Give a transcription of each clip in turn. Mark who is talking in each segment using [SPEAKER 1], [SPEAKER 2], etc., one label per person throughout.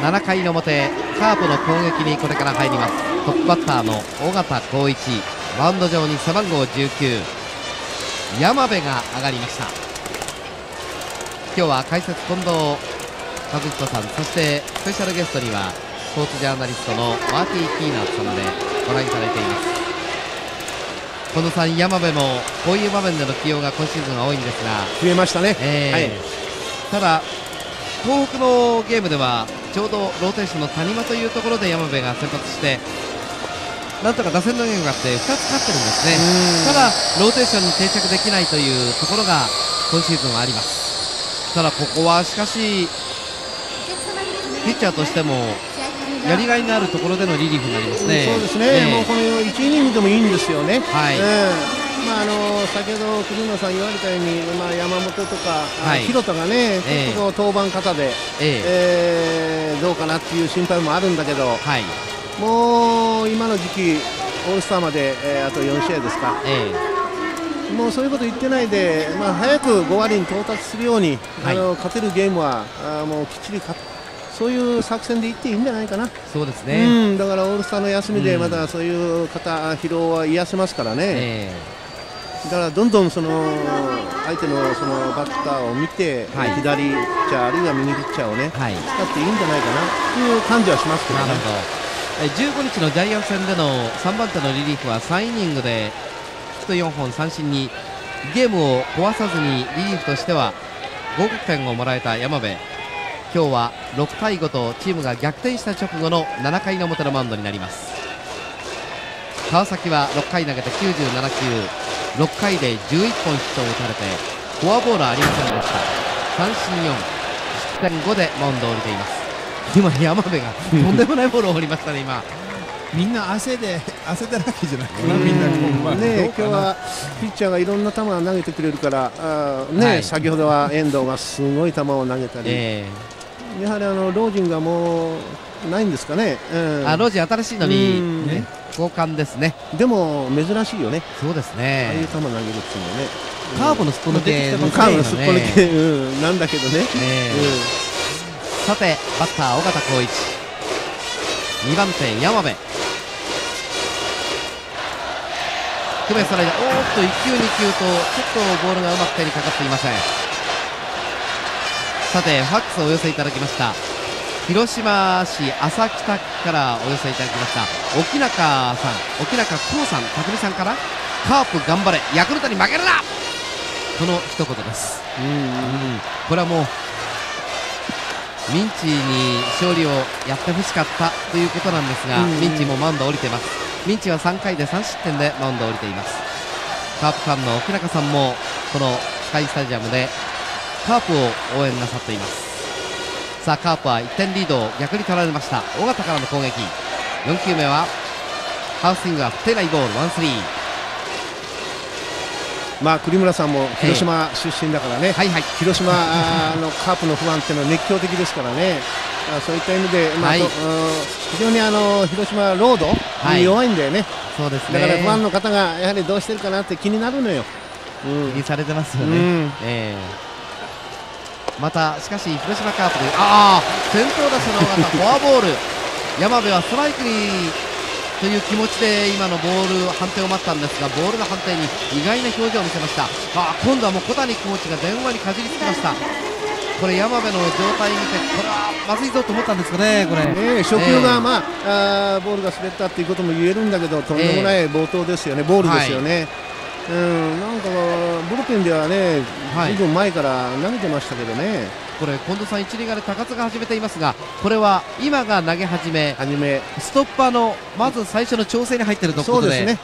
[SPEAKER 1] 7回の表カープの攻撃にこれから入ります。トップバッターの尾形光一マウンド上に背番号19山部が上がりました。今日は解説近藤和人さんそしてスペシャルゲストにはスポーツジャーナリストのマーティー・キーナーさんでご覧いただいています。近藤さん、山部もこういう場面での起用が今シーズンは多いんですが
[SPEAKER 2] 増えましたね、
[SPEAKER 1] えーはい、ただ東北のゲームではちょうどローテーションの谷間というところで山部が先発してなんとか打線のゲームがあって2つ勝ってるんですねただローテーションに定着できないというところが今シーズンはありますただここはしかしピッチャーとしてもやりがいのあるところでのリリーフになりますね。
[SPEAKER 2] そうですね、えー、もうこの1イニングでもいいんですよね。はい。えー、まああの先ほど栗村さん言われたように、まあ山本とか、はい、広田がね、ちょっと登板方で、えー、えー、どうかなっていう心配もあるんだけど、はい、もう今の時期オールスターまで、えー、あと4試合ですか。えーもうそういうこと言ってないで、まあ、早く5割に到達するように、はい、あの勝てるゲームはあもうきっちり勝そういう作戦でいっていいんじゃないかな。
[SPEAKER 1] そうですね。
[SPEAKER 2] うん、だからオールスターの休みでまたそういう肩疲労は癒せますからね。えー、だからどんどんその相手のそのバッターを見て、はい、左ピッチャーあるいは右ピッチャーをね、はい、使っていいんじゃないかなという感じはしますけどね。なるほ
[SPEAKER 1] ど。15日のジャイアンツ戦での3番手のリリーフは3イニングでヒット4本三振にゲームを壊さずにリリーフとしては合格点をもらえた山部。今日は6対5とチームが逆転した直後の7回の表のマウンドになります。川崎は6回投げて97球6回で11本ヒットを打たれてフォアボールありませんでした。三振4失点5でマウンドを降りています。今山部がとんでもないボールを放りましたね今。
[SPEAKER 3] みんな汗で汗だらけじゃない。かな、みんな
[SPEAKER 2] まあ、ね今日はピッチャーがいろんな球を投げてくれるからあ、ね、はい、先ほどは遠藤がすごい球を投げたり、えーやはりあのロージンがもうないんですかね、
[SPEAKER 1] うん、あロージン新しいのに、ね、交換ですね。
[SPEAKER 2] でも珍しいよね。
[SPEAKER 1] そうですね。
[SPEAKER 2] ああいう球投げるっていうのはね。
[SPEAKER 1] カーブのすっぽ抜け、
[SPEAKER 2] カーブのすっぽ抜け、うん、なんだけどね、え。ー
[SPEAKER 1] うん、さてバッター尾形光一。2番手山部。低めスライダー。おーっと1球2球とちょっとボールがうまく手にかかっていません。さてファックスをお寄せいただきました広島市朝北区からお寄せいただきました。沖中さん沖中光さん匠さんからカープ頑張れヤクルトに負けるな！この一言です。うんうん。これはもうミンチに勝利をやってほしかったということなんですが、ミンチもマウンド降りてます。ミンチは3回で3失点でマウンド降りています。カープファンの沖中さんもこのスカイスタジアムでカープを応援なさっていますさあカープは1点リードを逆に取られました。尾形からの攻撃。4球目はハウスイングは振ってないボールワンスリー。
[SPEAKER 2] まあ栗村さんも広島出身だからね、はいはい、広島のカープのファンっていうのは熱狂的ですからね、そういった意味で、まあ、はい、非常にあの広島ロードに弱いんだよね、はい、そうですね。だからファンの方がやはりどうしてるかなって気になるのよ。
[SPEAKER 1] うん、気にされてますよね。うん、えーまたしかし広島カープでああ先頭打者の尾形 フォアボール。山部はストライクにという気持ちで今のボール判定を待ったんですがボールの判定に意外な表情を見せました。あ今度はもう小谷コーチが電話にかじりつきました。これ山部の状態見てこれはまずいぞと思ったんですかねこれ。
[SPEAKER 2] ね初球が、まあ、あボールが滑ったということも言えるんだけどとんでもない冒頭ですよね、ボールですよね、はいうん、なんかブルペンではね、はい、ずいぶん前から投げてましたけどね。
[SPEAKER 1] これ近藤さん一塁側で高津が始めていますがこれは今が投げ始め始めストッパーのまず最初の調整に入っているところでそうですね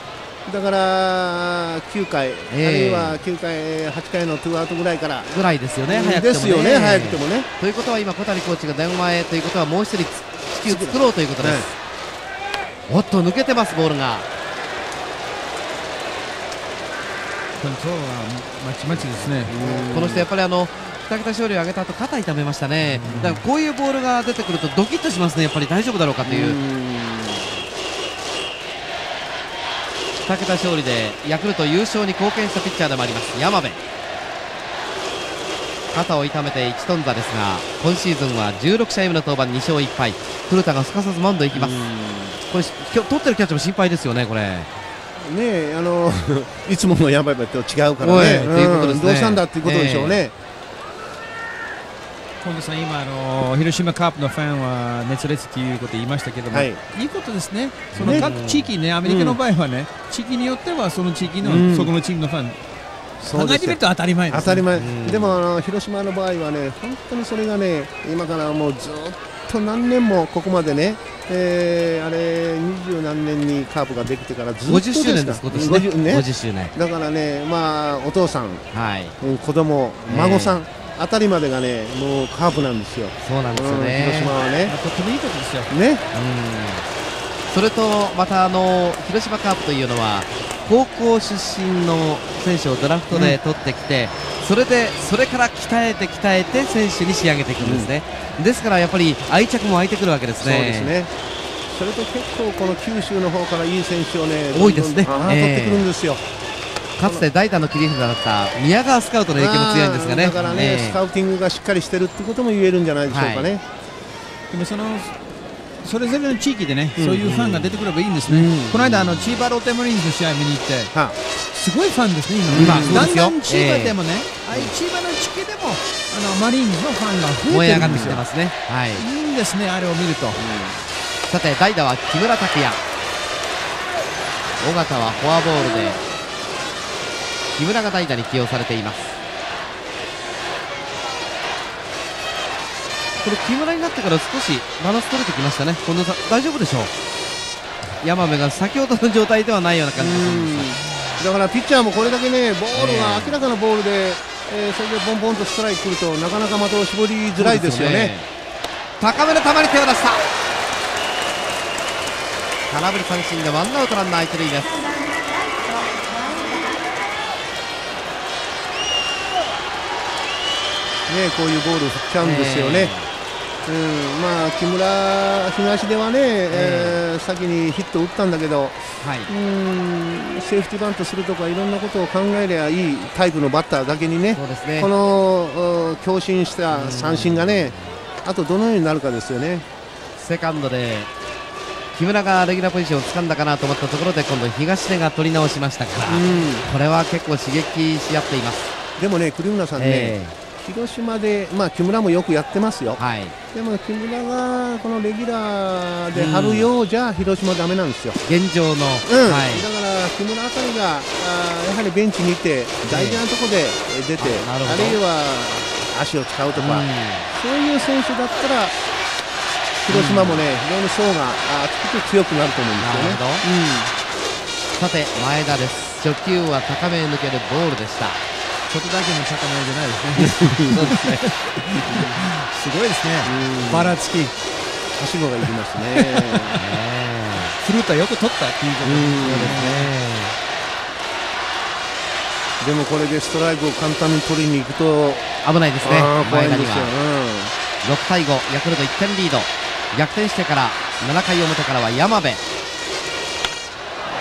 [SPEAKER 2] だから9回、えー、あるいは9回、8回のツーアウトぐらいから
[SPEAKER 1] ぐらいですよね、早
[SPEAKER 2] くてもね。ですよね、早くてもね。
[SPEAKER 1] ということは今、小谷コーチが電話へということはもう一人、地球作ろうということです。おっと、抜けてます、ボールが。
[SPEAKER 3] 当に今日はまちまちですね。
[SPEAKER 1] この人やっぱりあの2桁勝利を挙げた後肩痛めましたね。だからこういうボールが出てくるとドキッとしますね。やっぱり大丈夫だろうかという。2桁勝利でヤクルト優勝に貢献したピッチャーでもあります。山部。肩を痛めて1トンザですが今シーズンは16試合目の登板2勝1敗。古田がすかさずマウンド行きます。これ今日取ってるキャッチャーも心配ですよねこれ
[SPEAKER 2] ねあの いつもの山々と違うからね、うん、どうしたんだっていうことでしょうね、えー
[SPEAKER 3] 本田さん、今あの広島カープのファンは熱烈ということ言いましたけども、はい、いいことですね、その各地域ね、アメリカの場合はね、うん、地域によってはその地域の、うん、そこのチームのファン、考えてみると当たり前
[SPEAKER 2] 当たり前、でもあの広島の場合はね、本当にそれがね、今からもうずっと何年もここまでね、えー、あれ、二十何年にカープができてからずっと
[SPEAKER 1] 50周年です、今年ね 50, ね50周年
[SPEAKER 2] だからね、まあ、お父さん、はい、子供孫さん、えーあたりまでがねもうカープなんですよ。
[SPEAKER 1] そうなんですよね。
[SPEAKER 2] 広島はね。
[SPEAKER 3] とてもいいことですよ。
[SPEAKER 2] ね。うん。
[SPEAKER 1] それとまたあの広島カープというのは高校出身の選手をドラフトで取ってきて、うん、それでそれから鍛えて鍛えて選手に仕上げていくんですね、うん、ですからやっぱり愛着も湧いてくるわけですね。
[SPEAKER 2] そうですね。それと結構この九州の方からいい選手をね
[SPEAKER 1] 多いですね、
[SPEAKER 2] 取ってくるんですよ。
[SPEAKER 1] かつて代打の切り札だった宮川スカウトの影響も強いんですがね。
[SPEAKER 2] だからね、えー、スカウティングがしっかりしてるってことも言えるんじゃないでしょうかね、はい、
[SPEAKER 3] でもそのそれぞれの地域でね、うん、そういうファンが出てくればいいんですね、うん、この間あの千葉ロッテマリーンズの試合見に行って、はすごいファンですね今、今だんだん千葉でもね、えー、千葉の地区でもあのマリーンズのファンが増えてるんですよ。
[SPEAKER 1] ますね、はい、
[SPEAKER 3] いいんですねあれを見ると、うん、
[SPEAKER 1] さて代打は木村拓哉。尾形はフォアボールで木村が代打に起用されていますこれ木村になってから少しバランス取れてきましたね。近藤さん大丈夫でしょう？山部が先ほどの状態ではないような感じ
[SPEAKER 2] だからピッチャーもこれだけねボールが明らかなボールで、えー、それでボンボンとストライクくるとなかなか的を絞りづらいですよね、ね、
[SPEAKER 1] 高めの球に手を出した。空振り三振でワンアウトランナー一塁です。
[SPEAKER 2] ね、こういうボール振っちゃうんですよね。うん、まあ木村東ではね、えー、先にヒット打ったんだけど、はい、うんセーフティーバントするとかいろんなことを考えりゃいいタイプのバッターだけにね、ね。この強振した三振がね、あとどのようになるかですよね。
[SPEAKER 1] セカンドで木村がレギュラーポジションを掴んだかなと思ったところで今度東出が取り直しましたから、うん、これは結構刺激し合っています。
[SPEAKER 2] でもね栗村さんね、えー広島で、まあ、木村もよくやってますよ、はい、でも木村がこのレギュラーで張るようじゃ、広島だめなんですよ、
[SPEAKER 1] 現状の、うん。
[SPEAKER 2] はい、だから木村あたりがあやはりベンチにいて、大事なところで出て、あるいは足を使うとか、そういう選手だったら、広島もね、非常に層が厚く強くなると思うんですよ
[SPEAKER 1] ね。さて前田です。初球は高めへ抜けるボールでした
[SPEAKER 3] ちょっとだけの魚じゃないですね。そうですね。すごいですね。ばらつき。
[SPEAKER 2] はしごがいきますね。
[SPEAKER 3] 古田よく取ったっていうことです
[SPEAKER 2] ね。でもこれでストライクを簡単に取りに行くと
[SPEAKER 1] 危ないですね。前田には。6対5、ヤクルト1点リード。逆転してから7回表からは山部。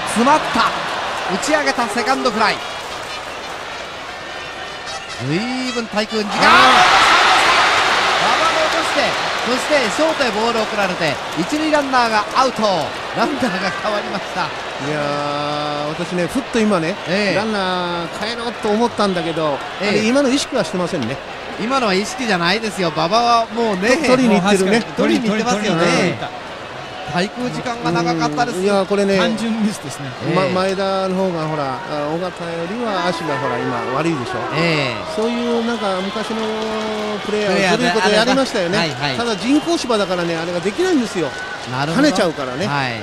[SPEAKER 1] 詰まった。打ち上げたセカンドフライ。ずいぶん滞空時間馬場が落としてそしてショートへボールを送られて一塁ランナーがアウトランナーが変わりました
[SPEAKER 2] いや私ねふっと今ね、えー、ランナー帰ろうと思ったんだけど、えー、今の意識はしてませんね
[SPEAKER 1] 今のは意識じゃないですよ馬場はもうね
[SPEAKER 2] 取りに行ってるね
[SPEAKER 1] 取りに行ってますよね滞空時間が長かったです。
[SPEAKER 2] いやこれね。
[SPEAKER 3] 単純ミスですね、
[SPEAKER 2] ま、前田の方がほら尾形よりは足がほら今悪いでしょ、えー、そういうなんか昔のプレーヤー古いことやりましたよね、はいはい、ただ人工芝だからねあれができないんですよ。跳ねちゃうからね、はい、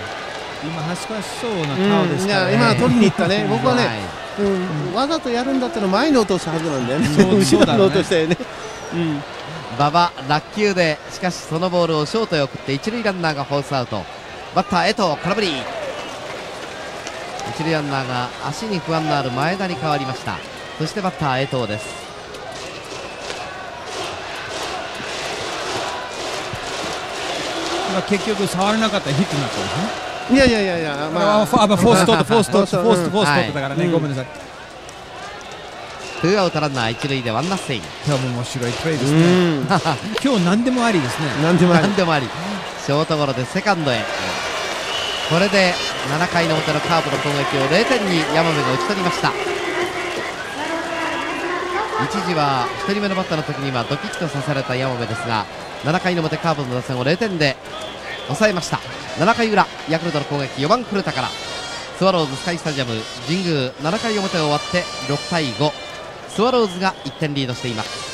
[SPEAKER 3] 今恥ずかしそうな顔ですから、
[SPEAKER 2] ね、うん、今取りに行ったね。僕はね、はい。うん、わざとやるんだったら前に落とすはずなんだよね。後ろに落としてね、
[SPEAKER 1] うん馬場落球でしかしそのボールをショートへ送って一塁ランナーがフォースアウト。バッター江藤空振り。一塁ランナーが足に不安のある前田に変わりました。そしてバッター江藤です。
[SPEAKER 3] 結局触れなかったらヒットになったんですね。
[SPEAKER 2] いやいやいやいや、まあ、フォ
[SPEAKER 3] ーストとフォーストフォーストフォーストだからね、ごめんなさい
[SPEAKER 1] ツーアウトランナー一塁でワンナッセイン。
[SPEAKER 3] 今日も面白いプレーですね。今日何でもありですね。
[SPEAKER 2] 何でもあり。
[SPEAKER 1] でもあり。ショートゴロでセカンドへ。これで7回の表のカープの攻撃を0点に山部が打ち取りました。一時は1人目のバッターの時にはドキッとさせられた山部ですが7回の表カープの打線を0点で抑えました。7回裏ヤクルトの攻撃4番古田から。スワローズスカイスタジアム神宮7回表終わって6対5スワローズが1点リードしています。